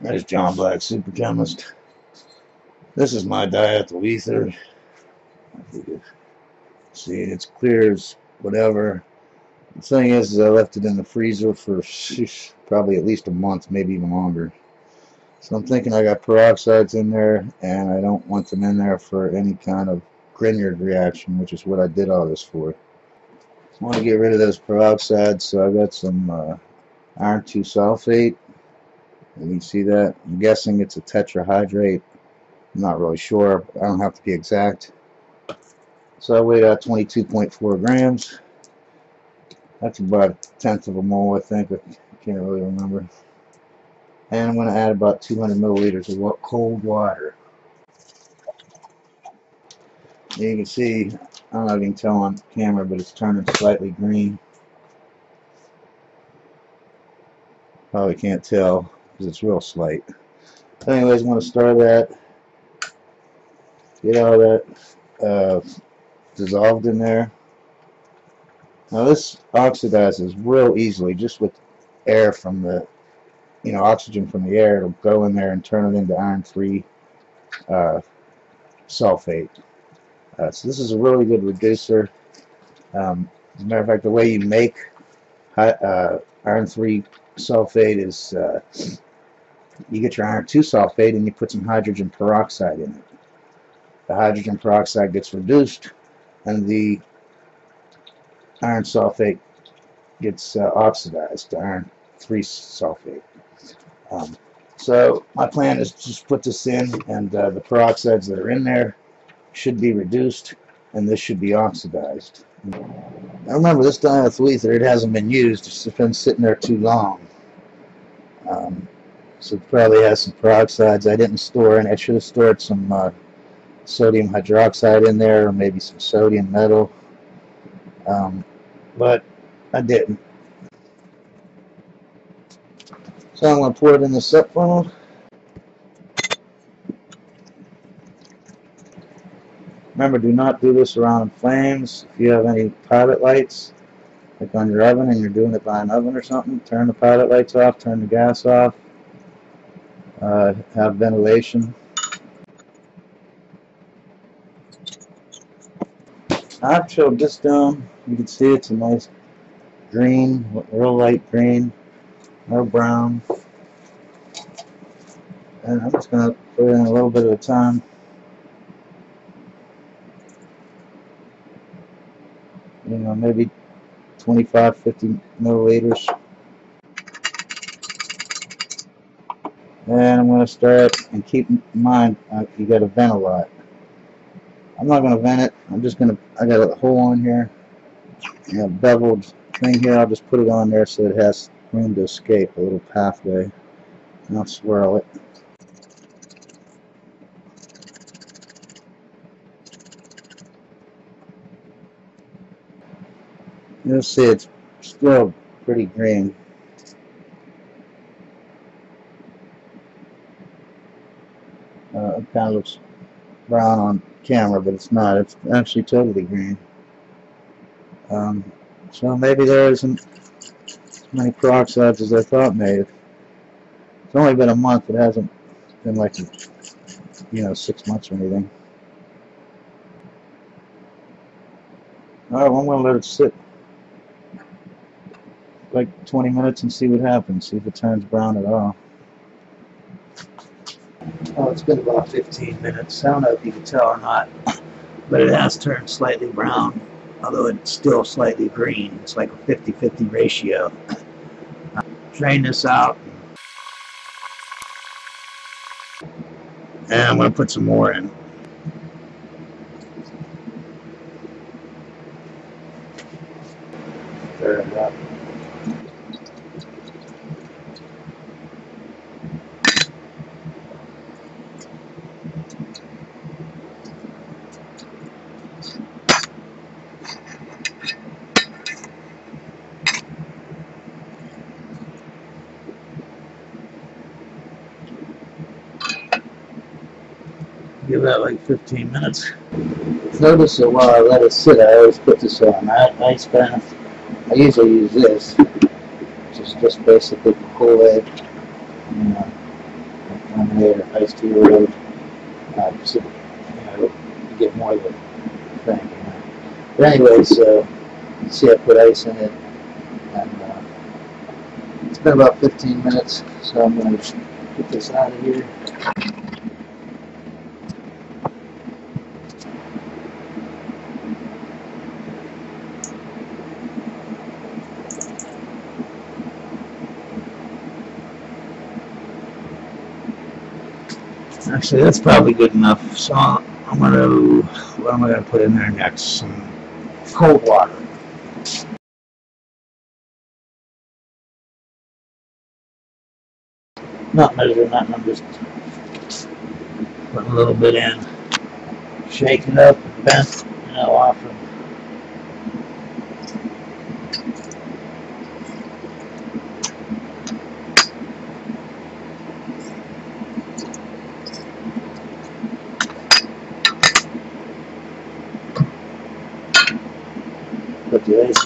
There's John Black, super chemist. This is my diethyl ether. See, it's clear as whatever. The thing is, is I left it in the freezer for sheesh, probably at least a month, maybe even longer. So I'm thinking I got peroxides in there, and I don't want them in there for any kind of Grignard reaction, which is what I did all this for. I want to get rid of those peroxides, so I got some uh, iron 2 sulfate. And you see that? I'm guessing it's a tetrahydrate. I'm not really sure. I don't have to be exact. So I weighed out uh, 22.4 grams. That's about a tenth of a mole, I think. I can't really remember. And I'm going to add about 200 milliliters of cold water. You can see, I don't know if you can tell on camera, but it's turning slightly green. Probably can't tell because it's real slight. Anyways, I'm going to start that. Get all that uh, dissolved in there. Now this oxidizes real easily just with air from the, you know, oxygen from the air. It'll go in there and turn it into iron-3 uh, sulfate. Uh, so this is a really good reducer. Um, as a matter of fact, the way you make uh, iron-3 sulfate is uh, you get your iron 2 sulfate and you put some hydrogen peroxide in it. The hydrogen peroxide gets reduced and the iron sulfate gets uh, oxidized to iron 3 sulfate. Um, so my plan is to just put this in and uh, the peroxides that are in there should be reduced and this should be oxidized. Now remember this diethyl ether it hasn't been used, it's been sitting there too long. Um, so it probably has some peroxides I didn't store and I should have stored some uh, sodium hydroxide in there or maybe some sodium metal. Um, but I didn't. So I'm going to pour it in the sep funnel. Remember, do not do this around flames. If you have any pilot lights, like on your oven and you're doing it by an oven or something, turn the pilot lights off, turn the gas off, uh, have ventilation. I've chilled this down. You can see it's a nice green, real light green, no brown. And I'm just going to put in a little bit at a time. you know, maybe 25, 50 milliliters. And I'm going to start, and keep in mind, uh, you got to vent a lot. I'm not going to vent it. I'm just going to, I got a hole on here, a beveled thing here. I'll just put it on there so it has room to escape, a little pathway. And I'll swirl it. You'll see it's still pretty green. Uh, it kind of looks brown on camera, but it's not. It's actually totally green. Um, so maybe there isn't as many peroxides as I thought maybe. It's only been a month. It hasn't been like, you know, six months or anything. Alright, well, I'm going to let it sit like 20 minutes and see what happens. See if it turns brown at all. Been about 15 minutes. I don't know if you can tell or not, but it has turned slightly brown, although it's still slightly green. It's like a 50-50 ratio. Drain this out. And I'm going to put some more in. Stir it up. Give that like 15 minutes. Notice that while I let it sit, I always put this on ice bath. I usually use this, which is just basically Kool-Aid. lemonade or iced tea or whatever. Uh, so, you know, you get more of the thing. You know. But anyways, uh, you see I put ice in it, and uh, it's been about 15 minutes, so I'm going to get this out of here. Actually, that's probably good enough. So I'm gonna, what am I gonna put in there next? Some cold water. Not measuring that, I'm just putting a little bit in. Shake it up, bend, you know, off of the ice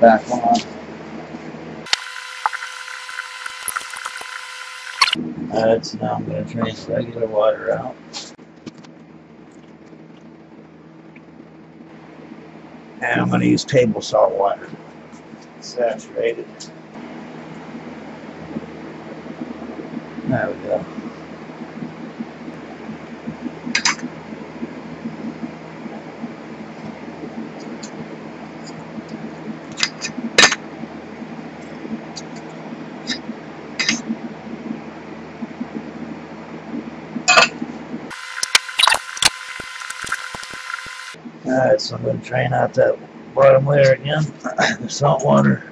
back on. Alright, so now I'm going to drain regular water out. And I'm going to use table salt water. Saturated. There we go. Alright, so I'm going to drain out that bottom layer again, the salt water.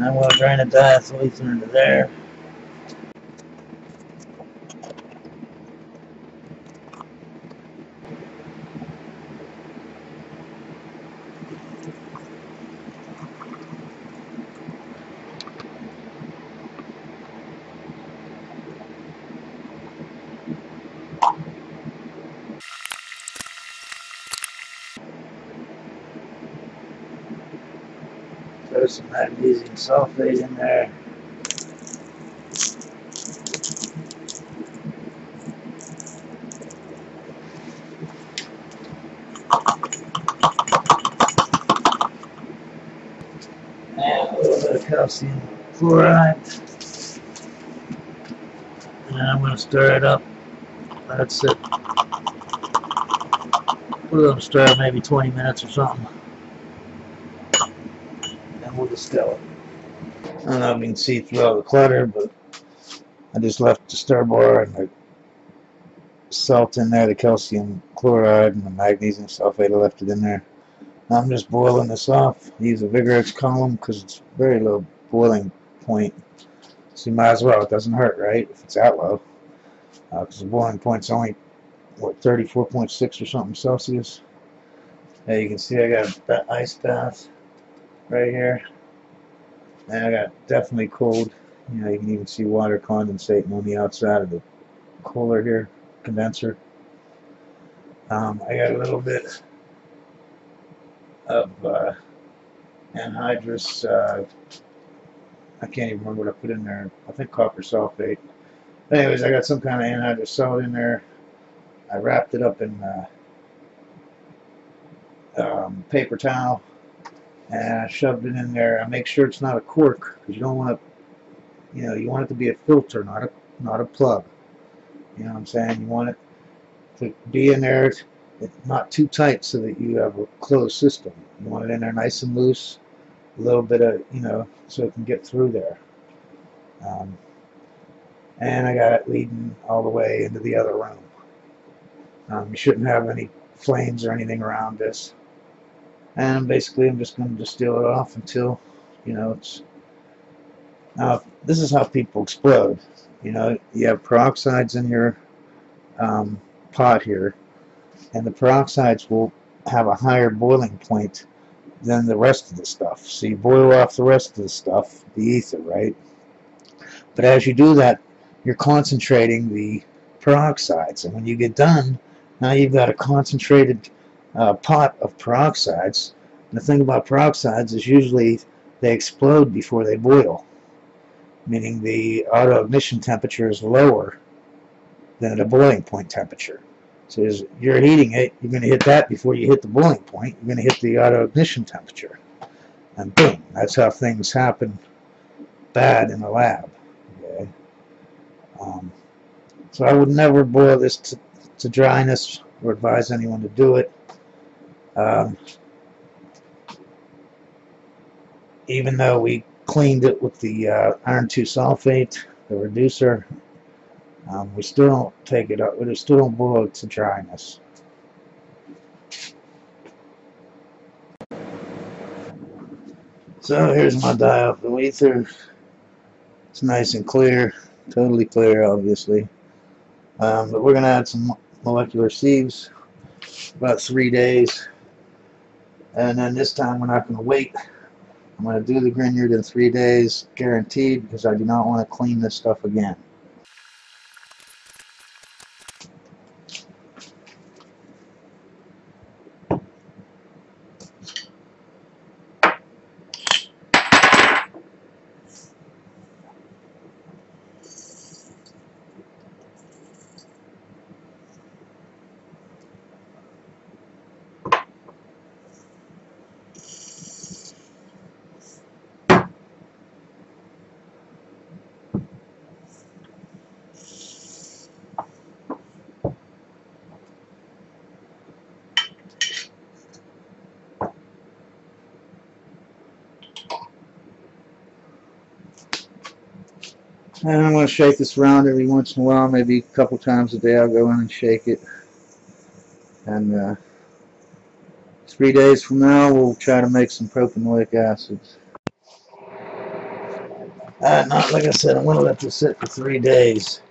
I'm going to drain the diethyl ether into there. Some magnesium sulfate in there. And a little bit of calcium chloride. And I'm going to stir it up. That's it. We're going to stir maybe 20 minutes or something it. I don't know if you can see through all the clutter, but I just left the stir bar and the salt in there, the calcium chloride and the magnesium sulfate. I left it in there. I'm just boiling this off. Use a Vigreux column because it's very low boiling point. So you might as well. It doesn't hurt, right? If it's that low. Because uh, the boiling point's only, what, 34.6 or something Celsius. There you can see I got that ice bath right here. I got definitely cold. You know, you can even see water condensating on the outside of the cooler here, condenser. Um, I got a little bit of uh, anhydrous, uh, I can't even remember what I put in there. I think copper sulfate. Anyways, I got some kind of anhydrous salt in there. I wrapped it up in uh, um, paper towel and I shoved it in there. I make sure it's not a cork because you don't want to, you know, you want it to be a filter, not a not a plug. You know what I'm saying? You want it to be in there, not too tight, so that you have a closed system. You want it in there nice and loose, a little bit of, you know, so it can get through there. Um, and I got it leading all the way into the other room. Um, you shouldn't have any flames or anything around this and basically I'm just going to distill it off until you know it's now this is how people explode. You know you have peroxides in your um, pot here and the peroxides will have a higher boiling point than the rest of the stuff. So you boil off the rest of the stuff the ether right? But as you do that you're concentrating the peroxides. And when you get done now you've got a concentrated uh, pot of peroxides. And the thing about peroxides is usually they explode before they boil, meaning the auto ignition temperature is lower than the boiling point temperature. So as you're heating it, you're going to hit that before you hit the boiling point. You're going to hit the auto ignition temperature. And boom, that's how things happen bad in the lab. Okay? Um, so I would never boil this to, to dryness or advise anyone to do it. Um, even though we cleaned it with the uh, iron 2 sulfate, the reducer, um, we still don't take it up, we still don't boil it to dryness. So here's my diethyl ether. It's nice and clear, totally clear obviously. Um, but we're going to add some molecular sieves, about three days. And then this time we're not going to wait. I'm going to do the Grignard in three days, guaranteed, because I do not want to clean this stuff again. And I'm going to shake this around every once in a while, maybe a couple times a day I'll go in and shake it. And uh, three days from now we'll try to make some propanoic acids. Uh, not like I said, I'm going to let this sit for three days.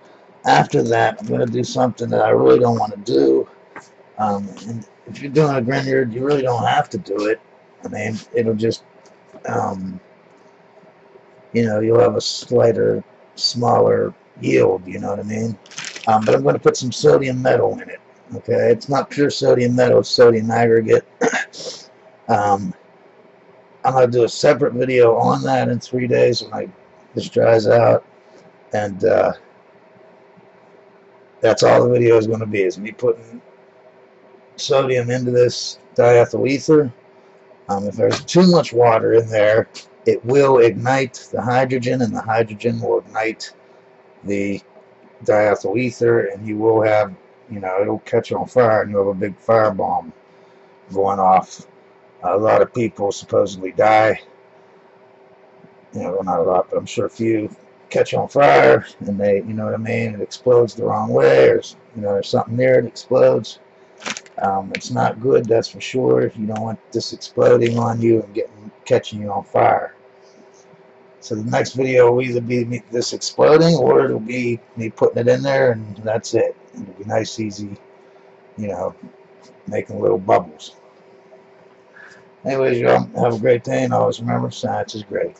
After that, I'm going to do something that I really don't want to do. Um, and if you're doing a Grignard, you really don't have to do it. I mean, it'll just, um, you know, you'll have a slighter smaller yield, you know what I mean? Um, but I'm going to put some sodium metal in it. Okay, it's not pure sodium metal, it's sodium aggregate. um, I'm going to do a separate video on that in three days when I, this dries out. And uh, that's all the video is going to be, is me putting sodium into this diethyl ether. Um, if there's too much water in there, it will ignite the hydrogen and the hydrogen will ignite the diethyl ether and you will have you know it'll catch on fire and you'll have a big fire bomb going off. A lot of people supposedly die. You know well, not a lot but I'm sure a few catch on fire and they you know what I mean? It explodes the wrong way or you know there's something there it explodes. Um, it's not good that's for sure. You don't want this exploding on you and getting catching you on fire so the next video will either be me, this exploding or it'll be me putting it in there and that's it. It'll be nice, easy, you know, making little bubbles. Anyways, y'all have a great day and always remember science is great.